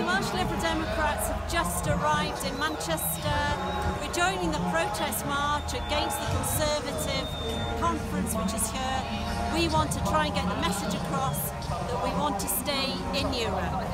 the Welsh Liberal Democrats have just arrived in Manchester. We're joining the protest march against the Conservative conference which is here. We want to try and get the message across that we want to stay in Europe.